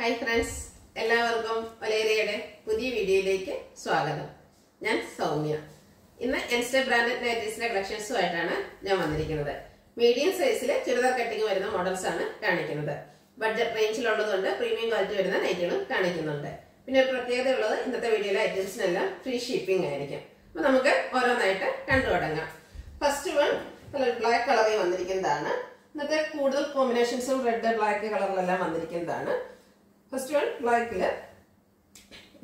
Hi friends എല്ലാവർക്കും ഒലേരയുടെ പുതിയ വീഡിയോയിലേക്ക് സ്വാഗതം. ഞാൻ സൗമ്യ. ഇന്ന് എൻസ്റ്റർ ബ്രാൻഡഡ് നൈറ്റീസിന്റെ കളക്ഷൻസുമായിട്ടാണ് ഞാൻ വന്നിരിക്കുന്നത്. മീഡിയം സൈസിൽ ചുരിദാർ കട്ടിങ് വരുന്ന മോഡൽസ് ആണ് കാണിക്കുന്നത്. ബഡ്ജറ്റ് റേഞ്ചിലുള്ളതുകൊണ്ട് പ്രീമിയം ക്വാളിറ്റി വരുന്ന നൈറ്റുകളും കാണിക്കുന്നുണ്ട്. പിന്നെ ഒരു പ്രത്യേകത ഉള്ളത് ഇന്നത്തെ വീഡിയോയിലെ ഐറ്റംസിനെല്ലാം ഫ്രീ ഷിപ്പിംഗ് ആയിരിക്കും. അപ്പൊ നമുക്ക് ഓരോന്നായിട്ട് കണ്ടു തുടങ്ങാം. ഫസ്റ്റ് വൺ ബ്ലാക്ക് കളറിൽ വന്നിരിക്കുന്നതാണ്. ഇന്നത്തെ കൂടുതൽ കോമ്പിനേഷൻസും റെഡ് ബ്ലാക്ക് കളറിലെല്ലാം വന്നിരിക്കുന്നതാണ്. ഫസ്റ്റ് വൺ ബ്ലാക്കിൽ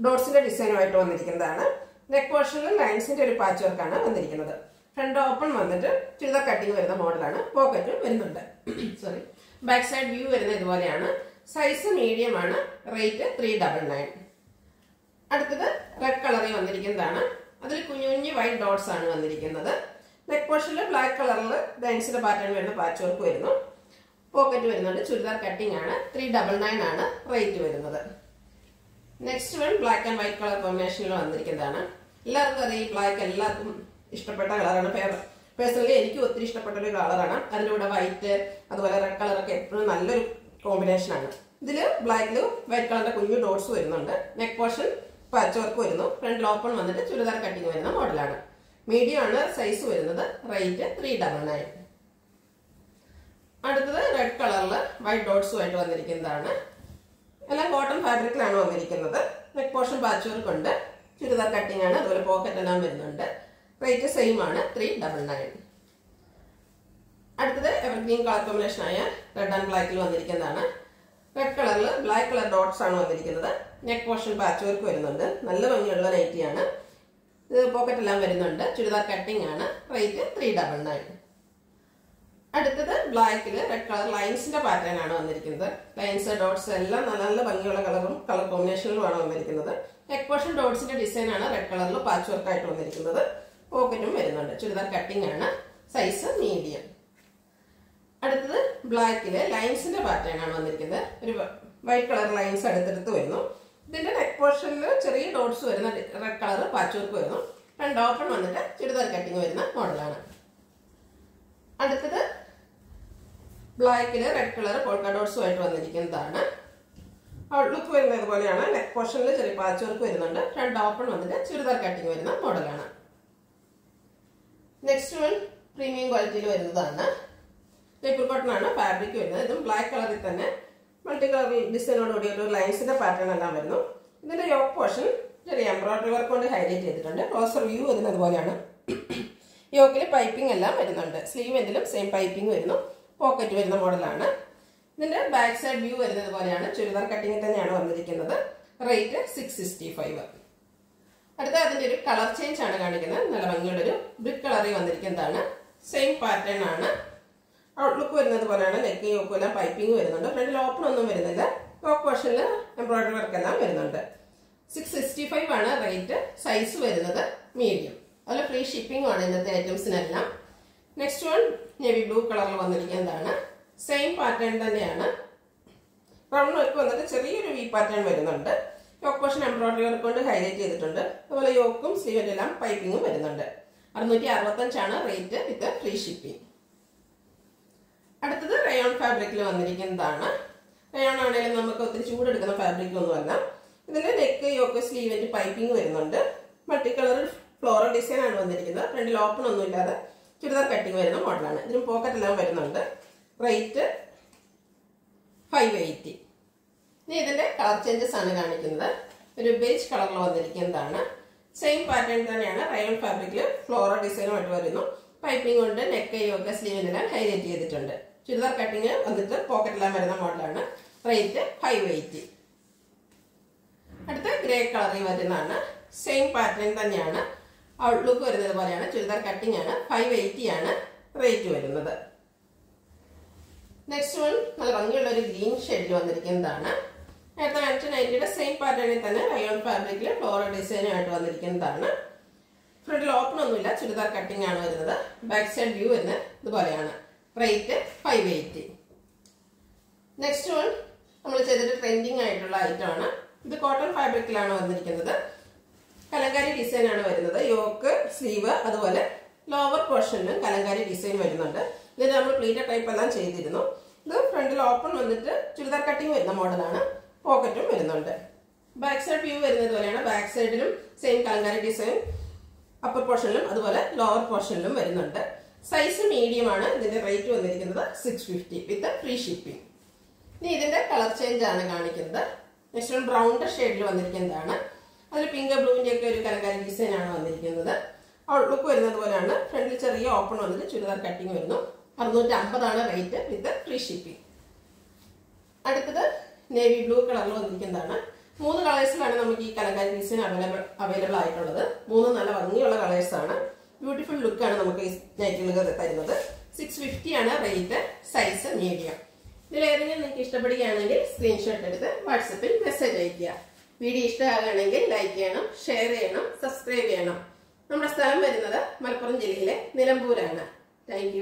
ഡോട്ട്സിന്റെ ഡിസൈനുമായിട്ട് വന്നിരിക്കുന്നതാണ്. നെക്ക് പോർഷനിൽ ലൈൻസിന്റെ ഒരു പാച്ച് വർക്കാണ് വന്നിരിക്കുന്നത്. ഫ്രണ്ട് ഓപ്പൺ വന്നിട്ട് ചുരിദാർ കട്ടിങ് വരുന്ന മോഡലാണ് പോക്കറ്റ് വരുന്നുണ്ട്. സോറി ബാക്ക് സൈഡ് വ്യൂ വരുന്ന ഇതുപോലെയാണ്. സൈസ് മീഡിയം ആണ്. റേറ്റ് ത്രീ ഡബിൾ നയൻ അടുത്തത് റെഡ് കളറിൽ വന്നിരിക്കുന്നതാണ്. അതിൽ കുഞ്ഞു കുഞ്ഞു വൈറ്റ് ഡോട്ട്സ് ആണ് വന്നിരിക്കുന്നത്. നെക്ക് പോർഷനിൽ ബ്ലാക്ക് കളറിൽ ലൈൻസിന്റെ പാറ്റേൺ വരുന്ന പാച്ച് വർക്ക് വരുന്നു. പോക്കറ്റ് വരുന്നുണ്ട്. ചുരിദാർ കട്ടിംഗ് ആണ്. ത്രീ ഡബിൾ നയൻ ആണ് റേറ്റ് വരുന്നത്. Next one black and white colour കോമ്പിനേഷനിൽ വന്നിരിക്കുന്നതാണ്. എല്ലാവർക്കും അറിയാം ഈ ബ്ലാക്ക് എല്ലാവർക്കും ഇഷ്ടപ്പെട്ട കളറാണ് പേഴ്സണലി എനിക്ക് ഒത്തിരി ഇഷ്ടപ്പെട്ട ഒരു കളറാണ് അതിന്റെ കൂടെ വൈറ്റ് അതുപോലെ റെഡ് കളറൊക്കെ എപ്പോഴും നല്ലൊരു കോമ്പിനേഷനാണ് ഇതിൽ ബ്ലാക്കിൽ വൈറ്റ് കളറിന്റെ കുഞ്ഞു ഡോട്ട്സ് വരുന്നുണ്ട്. നെക്ക് പോർഷൻ പാച്ച് വർക്ക് വരുന്നു. ഫ്രണ്ട് ഓപ്പൺ വന്നിട്ട് ചുരിദാർ കട്ടിങ് വരുന്ന മോഡലാണ് മീഡിയം ആണ് സൈസ് വരുന്നത്. റേറ്റ് ത്രീ ഡബിൾ നയൻ അടുത്തത് റെഡ് കളറിൽ വൈറ്റ് ഡോട്ട്സുമായിട്ട് വന്നിരിക്കുന്നതാണ്. എല്ലാം കോട്ടൺ ഫാബ്രിക്കിലാണ് വന്നിരിക്കുന്നത്. നെക്ക് പോർഷൻ പാച്ച് വർക്ക് ഉണ്ട്. ചുരിദാർ കട്ടിംഗ് ആണ്. അതുപോലെ പോക്കറ്റ് എല്ലാം വരുന്നുണ്ട്. റേറ്റ് സെയിം ആണ്. ത്രീ ഡബിൾ നയൻ അടുത്തത് എവർഗ്രീൻ കളർ കോമ്പിനേഷൻ ആയ റെഡ് ആൻഡ് ബ്ലാക്കിൽ വന്നിരിക്കുന്നതാണ്. റെഡ് കളറിൽ ബ്ലാക്ക് കളർ ഡോട്ട്സ് ആണ് വന്നിരിക്കുന്നത്. നെക്ക് പോർഷൻ പാച്ച് വർക്ക് വരുന്നുണ്ട്. നല്ല ഭംഗിയുള്ള നൈറ്റിയാണ് ഇത് പോക്കറ്റ് എല്ലാം വരുന്നുണ്ട്. ചുരിദാർ കട്ടിംഗ് ആണ്. റേറ്റ് ത്രീ ഡബിൾ നയൻ അടുത്തത് ബ്ലാക്കിൽ റെഡ് കളർ ലൈൻസിന്റെ പാറ്റേൺ ആണ് വന്നിരിക്കുന്നത്. ലൈൻസ് ഡോട്ട്സ് എല്ലാം നല്ല നല്ല ഭംഗിയുള്ള കളറും കളർ കോമ്പിനേഷനിലുമാണ് വന്നിരിക്കുന്നത്. നെക്ക് പോർഷൻ ഡോട്ട്സിന്റെ ഡിസൈൻ ആണ് റെഡ് കളറിൽ പാച്ച് വർക്ക് ആയിട്ട് വന്നിരിക്കുന്നത്. പോക്കറ്റും വരുന്നുണ്ട്. ചുരിദാർ കട്ടിംഗ് ആണ്. സൈസ് മീഡിയം അടുത്തത് ബ്ലാക്കിൽ ലൈൻസിന്റെ പാറ്റേൺ ആണ് വന്നിരിക്കുന്നത്. ഒരു വൈറ്റ് കളർ ലൈൻസ് അടുത്തെടുത്ത് വരുന്നു. ഇതിന്റെ നെക്ക് പോർഷനിൽ ചെറിയ ഡോട്ട്സ് വരുന്ന റെഡ് കളർ പാച്ച് വർക്ക് വരുന്നു. രണ്ട് ഓപ്പൺ വന്നിട്ട് ചുരിദാർ കട്ടിംഗ് വരുന്ന മോഡലാണ് അടുത്തത് ബ്ലാക്കിൽ റെഡ് കളർ പോൾക്ക ഡോട്ട്സുമായിട്ട് വന്നിരിക്കുന്നതാണ്. ഔട്ട്ലുക്ക് വരുന്നത് പോലെയാണ് നെക്ക് പോർഷനിൽ ചെറിയ പാച്ച് വർക്ക് വരുന്നുണ്ട്. രണ്ട് ഓപ്പൺ വന്നിട്ട് ചുരിദാർ കട്ടിങ് വരുന്ന മോഡലാണ് നെക്സ്റ്റ് വൺ പ്രീമിയം ക്വാളിറ്റിയിൽ വരുന്നതാണ്. പേപ്പർ കോട്ടൺ ആണ് ഫാബ്രിക് വരുന്നത്. ഇതും ബ്ലാക്ക് കളറിൽ തന്നെ. മൾട്ടി കളർ ഡിസൈനോടുകൂടി ഒരു ലൈൻസിന്റെ പാറ്റേൺ എല്ലാം വരുന്നു. ഇതിന്റെ യോക്ക് പോർഷൻ ചെറിയ എംബ്രോയിഡറി വർക്ക് കൊണ്ട് ഹൈലൈറ്റ് ചെയ്തിട്ടുണ്ട്. ക്ലോസർ വ്യൂ വരുന്നത് പോലെയാണ്. യോക്കിൽ പൈപ്പിംഗ് എല്ലാം വരുന്നുണ്ട്. സ്ലീവ് എന്തിലും സെയിം പൈപ്പിംഗ് വരുന്നു. പോക്കറ്റ് വരുന്ന മോഡലാണ്. ഇതിന്റെ ബാക്ക് സൈഡ് വ്യൂ വരുന്നത് പോലെയാണ്. ചുരിദാർ കട്ടിങ്ങിൽ തന്നെയാണ് വന്നിരിക്കുന്നത്. റേറ്റ് സിക്സ് സിക്സ്റ്റി ഫൈവ് അടുത്ത അതിന്റെ ഒരു കളർ ചേഞ്ച് ആണ് കാണിക്കുന്നത്. നല്ല ഭംഗിയുള്ള ഒരു ബ്രിക്ക് കളറിൽ വന്നിരിക്കുന്നതാണ്. സെയിം പാറ്റേൺ ആണ്. ഔട്ട്ലുക്ക് വരുന്നത് പോലെയാണ്. നെക്ക് യോക്കും എല്ലാം പൈപ്പിംഗ് വരുന്നുണ്ട്. ഫ്രണ്ടിൽ ഓപ്പൺ ഒന്നും വരുന്നില്ല. ടോപ്പ് പോർഷനിൽ എംബ്രോയിഡറി വർക്ക് എല്ലാം വരുന്നുണ്ട്. സിക്സ് സിക്സ്റ്റി ഫൈവ് ആണ് റേറ്റ് സൈസ് വരുന്നത് മീഡിയം അതുപോലെ ഫ്രീ ഷിപ്പിംഗ് ആണ് ഇന്നത്തെ ഐറ്റംസിനെല്ലാം നെക്സ്റ്റ് വൺ നേവി ബ്ലൂ കളറിൽ വന്നിരിക്കുന്നതാണ്. സെയിം പാറ്റേൺ തന്നെയാണ്. റൗണ്ട് നെക്ക് വന്നിട്ട് ചെറിയൊരു വി പാറ്റേൺ വരുന്നുണ്ട്. യോക്ക് പോർഷൻ എംബ്രോയിഡറി വർക്ക് കൊണ്ട് ഹൈലൈറ്റ് ചെയ്തിട്ടുണ്ട്. അതുപോലെ യോക്കും സ്ലീവിലെല്ലാം പൈപ്പിങ്ങും വരുന്നുണ്ട്. അറുന്നൂറ്റി അറുപത്തഞ്ചാണ് റേറ്റ് വിത്ത് ഫ്രീ ഷിപ്പിംഗ് അടുത്തത് റയോൺ ഫാബ്രിക്കിൽ വന്നിരിക്കുന്നതാണ്. റയോൺ ആണെങ്കിലും നമുക്ക് ഒത്തിരി ചൂടെടുക്കുന്ന ഫാബ്രിക് ഒന്നുമല്ല. ഇതിന്റെ നെക്ക് യോക്ക് സ്ലീവിന്റെ പൈപ്പിംഗ് വരുന്നുണ്ട്. മൾട്ടി കളർ ഫ്ലോറൽ ഡിസൈൻ ആണ് വന്നിരിക്കുന്നത്. ഫ്രണ്ടിൽ ഓപ്പൺ ഒന്നും ഇല്ലാതെ ചുരിദാർ കട്ടിങ് വരുന്ന മോഡലാണ് ഇതിന് പോക്കറ്റ് എല്ലാം വരുന്നുണ്ട്. റേറ്റ് ഫൈവ് എയ്റ്റി ഇനി ഇതിന്റെ കളർ ചേഞ്ചസ് ആണ് കാണിക്കുന്നത്. ഒരു ബേജ് കളറിൽ വന്നിരിക്കുന്നതാണ്. സെയിം പാറ്റേൺ തന്നെയാണ് റയൽ ഫാബ്രിക്കിൽ ഫ്ലോറൽ ഡിസൈനുമായിട്ട് വരുന്നു. പൈപ്പിംഗ് കൊണ്ട് നെക്ക് യോക്ക സ്ലീവിനെല്ലാം ഹൈലൈറ്റ് ചെയ്തിട്ടുണ്ട്. ചുരിദാർ കട്ടിങ് വന്നിട്ട് പോക്കറ്റെല്ലാം വരുന്ന മോഡലാണ് റേറ്റ് ഫൈവ് എയ്റ്റി അടുത്ത ഗ്രേ കളറിൽ വരുന്നതാണ്. സെയിം പാറ്റേൺ തന്നെയാണ്. ഔട്ട്ലുക്ക് വരുന്നത് പോലെയാണ്. ചുരിദാർ കട്ടിംഗ് ആണ്. ഫൈവ് എയ്റ്റി ആണ് റേറ്റ് വരുന്നത്. നെക്സ്റ്റ് വൺ നല്ല ഭംഗിയുള്ള ഒരു ഗ്രീൻ ഷെയ്ഡിൽ വന്നിരിക്കുന്നതാണ്. നേരത്തെ കാണിച്ച നയന്റിയുടെ സെയിം പാറ്റേണിൽ തന്നെ റയോൺ ഫാബ്രിക്കിൽ ഫ്ലോറൽ ഡിസൈനുമായിട്ട് വന്നിരിക്കുന്നതാണ്. ഫ്രണ്ടിൽ ഓപ്പൺ ഒന്നുമില്ല ചുരിദാർ കട്ടിംഗ് ആണ് വരുന്നത്. ബാക്ക് സൈഡ് വ്യൂ വരുന്നത് ഇതുപോലെയാണ്. Rate five eighty next one നമ്മൾ ചെയ്തിട്ട് ട്രെൻഡിങ് ആയിട്ടുള്ള ഐറ്റം ആണ്. ഇത് കോട്ടൺ ഫാബ്രിക്കിലാണ് വന്നിരിക്കുന്നത്. കലങ്കാരി ഡിസൈൻ ആണ് വരുന്നത്. യോക്ക് സ്ലീവ് അതുപോലെ ലോവർ പോർഷനിലും കലങ്കാരി ഡിസൈൻ വരുന്നുണ്ട്. ഇതിന് നമ്മൾ പ്ലീറ്റ ടൈപ്പ് എല്ലാം ചെയ്തിരുന്നു. ഇത് ഫ്രണ്ടിൽ ഓപ്പൺ വന്നിട്ട് ചുരിദാർ കട്ടിങ് വരുന്ന മോഡലാണ് പോക്കറ്റും വരുന്നുണ്ട്. ബാക്ക് സൈഡ് വ്യൂ വരുന്നത് പോലെയാണ്. ബാക്ക് സൈഡിലും സെയിം കലങ്കാരി ഡിസൈൻ അപ്പർ പോർഷനിലും അതുപോലെ ലോവർ പോർഷനിലും വരുന്നുണ്ട്. സൈസ് മീഡിയം ആണ്. ഇതിന്റെ റേറ്റ് വന്നിരിക്കുന്നത് six fifty with free shipping ഇനി ഇതിന്റെ കളർ ചേഞ്ച് ആണ് കാണിക്കുന്നത്. നെക്സ്റ്റ് ബ്രൗണിന്റെ ഷെയ്ഡിൽ വന്നിരിക്കുന്നതാണ്. അതിൽ പിങ്ക് ബ്ലൂവിന്റെ ഒക്കെ ഒരു കലങ്കാരി ഡിസൈൻ ആണ് വന്നിരിക്കുന്നത്. ലുക്ക് വരുന്നത് പോലെയാണ്. ഫ്രണ്ടിൽ ചെറിയ ഓപ്പൺ വന്നിട്ട് ചുരിദാർ കട്ടിങ് വരുന്നു. അറുന്നൂറ്റി അമ്പതാണ് റേറ്റ് വിത്ത് ഫ്രീ ഷിപ്പിംഗ് അടുത്തത് നേവി ബ്ലൂ കളറിൽ വന്നിരിക്കുന്നതാണ്. മൂന്ന് കളേഴ്സിലാണ് നമുക്ക് ഈ കലങ്കാരി ഡിസൈൻ അവൈലബിൾ അവൈലബിൾ ആയിട്ടുള്ളത്. മൂന്ന് നല്ല ഭംഗിയുള്ള കളേഴ്സ് ആണ്. ബ്യൂട്ടിഫുൾ ലുക്കാണ് നമുക്ക് ഈ നൈറ്റുകൾ തരുന്നത്. സിക്സ് ആണ് റേറ്റ് സൈസ് മീഡിയം ഇതിൽ ഏതെങ്കിലും നിങ്ങൾക്ക് ഇഷ്ടപ്പെടുകയാണെങ്കിൽ സ്ക്രീൻഷോട്ട് എടുത്ത് വാട്സപ്പിൽ മെസ്സേജ് അയയ്ക്കുക. വീഡിയോ ഇഷ്ടമാകുകയാണെങ്കിൽ ലൈക്ക് ചെയ്യണം ഷെയർ ചെയ്യണം സബ്സ്ക്രൈബ് ചെയ്യണം. നമ്മുടെ സ്ഥലം വരുന്നത് മലപ്പുറം ജില്ലയിലെ നിലമ്പൂരാണ്. താങ്ക്